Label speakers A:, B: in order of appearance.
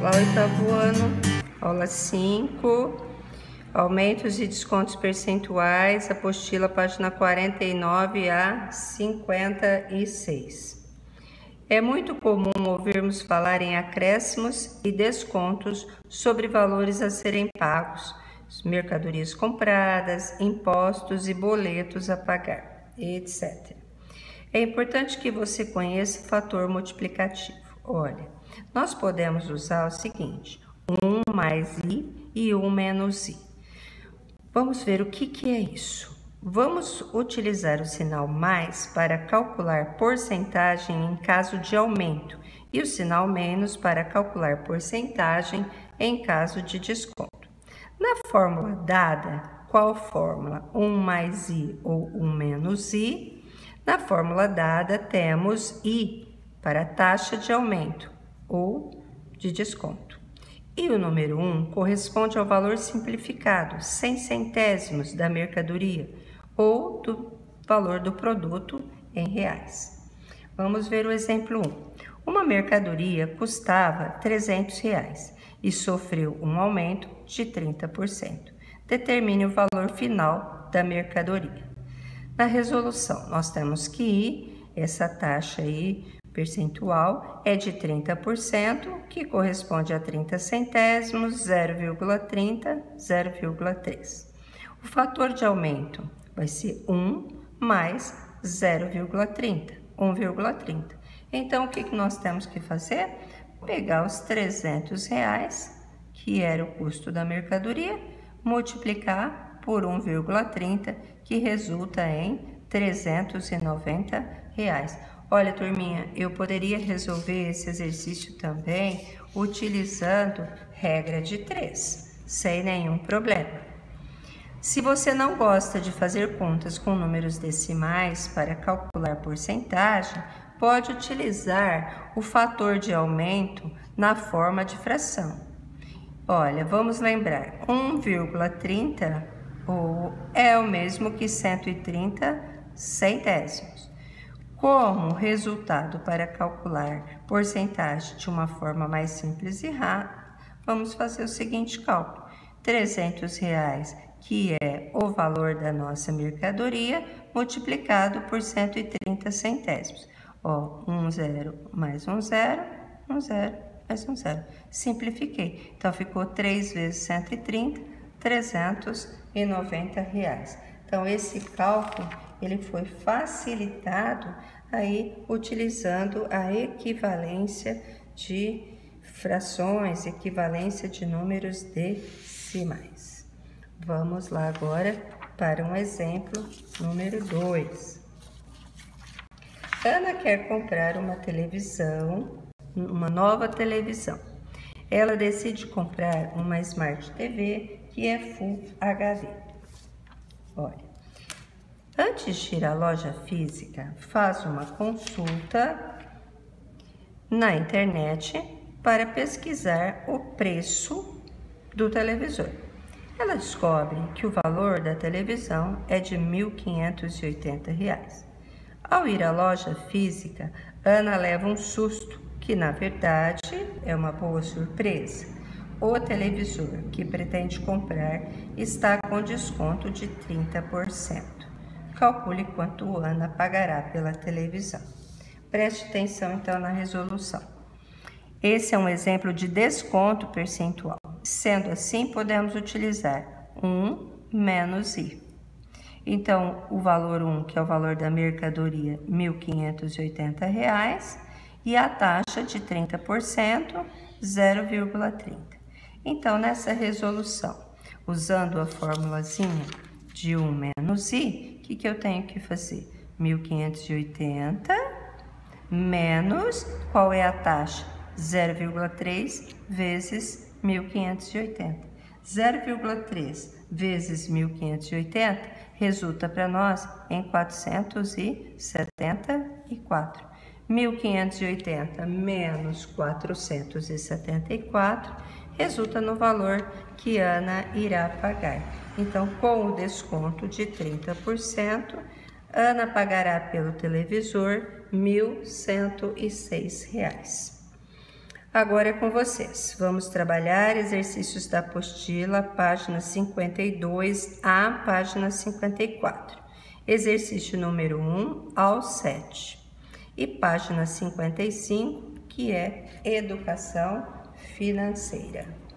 A: oitavo ano, aula 5, aumentos e descontos percentuais, apostila página 49 a 56. É muito comum ouvirmos falar em acréscimos e descontos sobre valores a serem pagos, mercadorias compradas, impostos e boletos a pagar, etc. É importante que você conheça o fator multiplicativo. Olha, nós podemos usar o seguinte: 1 mais i e 1 menos i. Vamos ver o que, que é isso. Vamos utilizar o sinal mais para calcular porcentagem em caso de aumento e o sinal menos para calcular porcentagem em caso de desconto. Na fórmula dada, qual fórmula? 1 mais i ou 1 menos i. Na fórmula dada, temos i para taxa de aumento ou de desconto. E o número 1 corresponde ao valor simplificado, 100 centésimos da mercadoria ou do valor do produto em reais. Vamos ver o exemplo 1. Uma mercadoria custava 300 reais e sofreu um aumento de 30%. Determine o valor final da mercadoria. Na resolução, nós temos que ir essa taxa aí percentual é de 30%, que corresponde a 30 centésimos, 0,30, 0,3. O fator de aumento vai ser 1 mais 0,30, 1,30. Então, o que, que nós temos que fazer? Pegar os 300 reais, que era o custo da mercadoria, multiplicar por 1,30, que resulta em 390 reais. Olha, turminha, eu poderia resolver esse exercício também utilizando regra de 3, sem nenhum problema. Se você não gosta de fazer contas com números decimais para calcular porcentagem, pode utilizar o fator de aumento na forma de fração. Olha, vamos lembrar, 1,30 é o mesmo que 130 centésimos. Como resultado para calcular porcentagem de uma forma mais simples e rápida, vamos fazer o seguinte cálculo. 300 reais, que é o valor da nossa mercadoria, multiplicado por 130 centésimos. Ó, um zero mais um zero, um zero mais um zero. Simplifiquei. Então, ficou 3 vezes 130, 390 reais. Então, esse cálculo ele foi facilitado aí utilizando a equivalência de frações, equivalência de números decimais. Vamos lá agora para um exemplo número 2. Ana quer comprar uma televisão, uma nova televisão. Ela decide comprar uma Smart TV que é Full HD. Olha, Antes de ir à loja física, faz uma consulta na internet para pesquisar o preço do televisor. Ela descobre que o valor da televisão é de R$ 1.580. Ao ir à loja física, Ana leva um susto, que na verdade é uma boa surpresa. O televisor que pretende comprar está com desconto de 30%. Calcule quanto Ana pagará pela televisão. Preste atenção então na resolução. Esse é um exemplo de desconto percentual. Sendo assim, podemos utilizar 1 menos I. Então, o valor 1, que é o valor da mercadoria, R$ 1.580, e a taxa de 30%, 0,30. Então, nessa resolução, usando a formulazinha de 1 menos I, que, que eu tenho que fazer? 1580 menos, qual é a taxa? 0,3 vezes 1580. 0,3 vezes 1580 resulta para nós em 474. 1580 menos 474 resulta no valor que Ana irá pagar. Então, com o desconto de 30%, Ana pagará pelo televisor R$ 1.106. Agora é com vocês. Vamos trabalhar exercícios da apostila, página 52 a página 54. Exercício número 1 ao 7. E página 55, que é educação financeira.